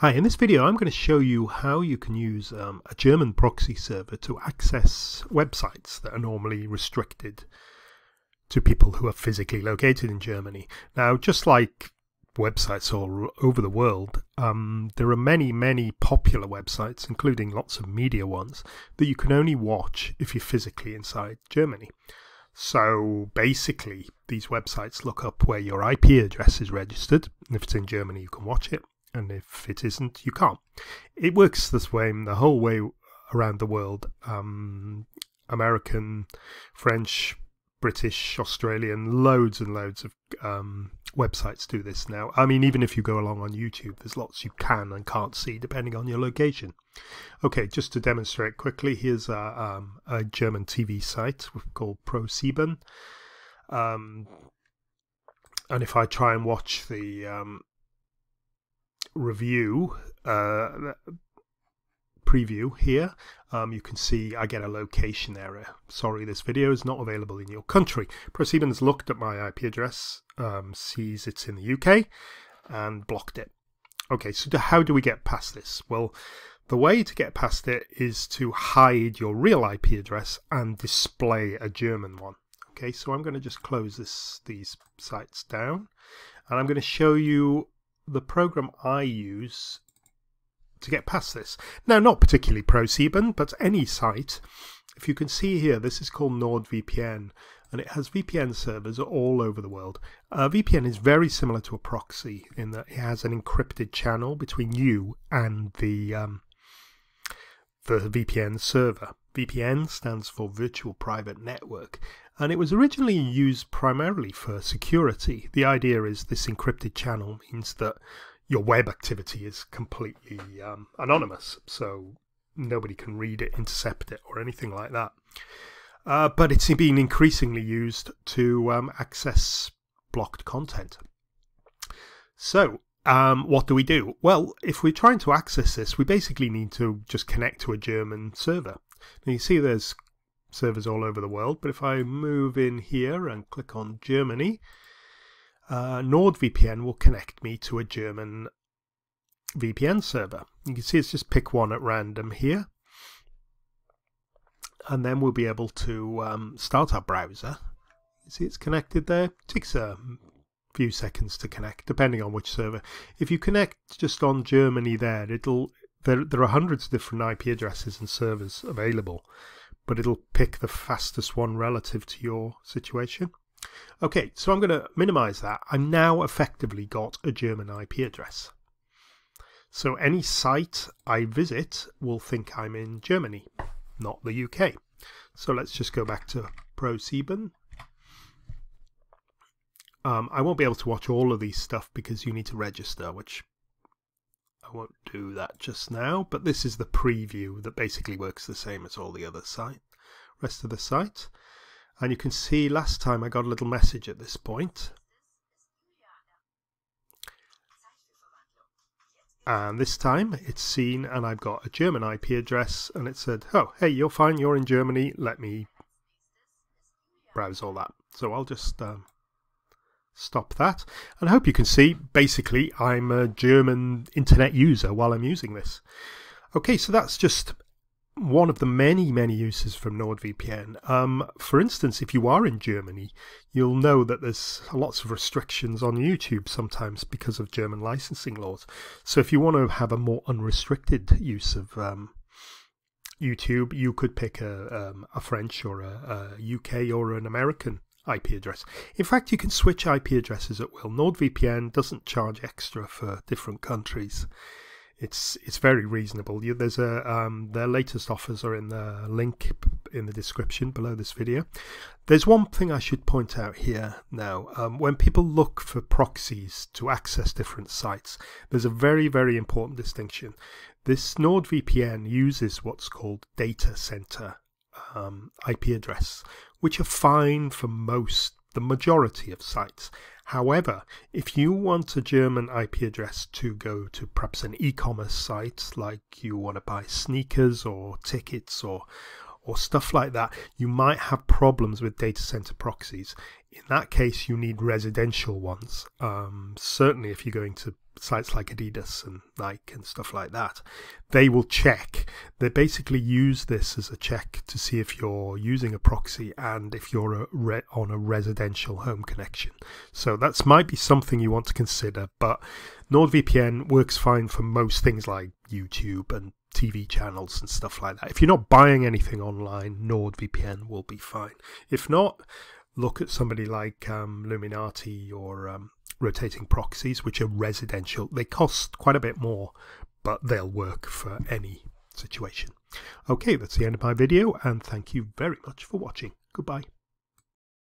Hi, in this video I'm going to show you how you can use um, a German proxy server to access websites that are normally restricted to people who are physically located in Germany. Now, just like websites all over the world, um, there are many, many popular websites, including lots of media ones, that you can only watch if you're physically inside Germany. So basically, these websites look up where your IP address is registered. If it's in Germany, you can watch it and if it isn't, you can't. It works this way the whole way around the world. Um, American, French, British, Australian, loads and loads of um, websites do this now. I mean, even if you go along on YouTube, there's lots you can and can't see depending on your location. Okay, just to demonstrate quickly, here's a, um, a German TV site called ProSieben. Um, and if I try and watch the um, review uh, preview here, um, you can see I get a location error. Sorry, this video is not available in your country. ProSieben's looked at my IP address, um, sees it's in the UK, and blocked it. Okay, so how do we get past this? Well, the way to get past it is to hide your real IP address and display a German one. Okay, so I'm going to just close this these sites down, and I'm going to show you the program I use to get past this. Now, not particularly ProSieben, but any site. If you can see here, this is called NordVPN, and it has VPN servers all over the world. Uh, VPN is very similar to a proxy in that it has an encrypted channel between you and the um, the VPN server. VPN stands for Virtual Private Network, and it was originally used primarily for security. The idea is this encrypted channel means that your web activity is completely um, anonymous, so nobody can read it, intercept it, or anything like that. Uh, but it's been increasingly used to um, access blocked content. So, um, what do we do? Well, if we're trying to access this, we basically need to just connect to a German server. Now you see there's servers all over the world, but if I move in here and click on Germany, uh, NordVPN will connect me to a German VPN server. You can see it's just pick one at random here. And then we'll be able to um, start our browser. You see it's connected there. It takes a few seconds to connect, depending on which server. If you connect just on Germany there, it'll there, there are hundreds of different IP addresses and servers available, but it'll pick the fastest one relative to your situation. Okay, so I'm going to minimize that. I've now effectively got a German IP address. So any site I visit will think I'm in Germany, not the UK. So let's just go back to ProSieben. Um, I won't be able to watch all of these stuff because you need to register, which I won't do that just now, but this is the preview that basically works the same as all the other site, rest of the site. And you can see last time I got a little message at this point. And this time it's seen and I've got a German IP address and it said, oh, hey, you're fine, you're in Germany, let me browse all that. So I'll just um, stop that. And I hope you can see, basically, I'm a German internet user while I'm using this. Okay, so that's just one of the many, many uses from NordVPN. Um, for instance, if you are in Germany, you'll know that there's lots of restrictions on YouTube sometimes because of German licensing laws. So if you want to have a more unrestricted use of um, YouTube, you could pick a, um, a French or a, a UK or an American IP address. In fact, you can switch IP addresses at will. NordVPN doesn't charge extra for different countries. It's it's very reasonable. There's a um, their latest offers are in the link in the description below this video. There's one thing I should point out here now. Um, when people look for proxies to access different sites, there's a very very important distinction. This NordVPN uses what's called data center um, IP address, which are fine for most, the majority of sites. However, if you want a German IP address to go to perhaps an e-commerce site, like you want to buy sneakers or tickets or or stuff like that, you might have problems with data center proxies. In that case, you need residential ones. Um, certainly, if you're going to sites like Adidas and Nike and stuff like that, they will check. They basically use this as a check to see if you're using a proxy and if you're a on a residential home connection. So that might be something you want to consider. But NordVPN works fine for most things like YouTube and TV channels and stuff like that. If you're not buying anything online, NordVPN will be fine. If not, look at somebody like um, Luminati or um, rotating proxies, which are residential. They cost quite a bit more, but they'll work for any situation. Okay, that's the end of my video, and thank you very much for watching. Goodbye.